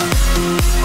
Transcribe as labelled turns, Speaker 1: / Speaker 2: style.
Speaker 1: Música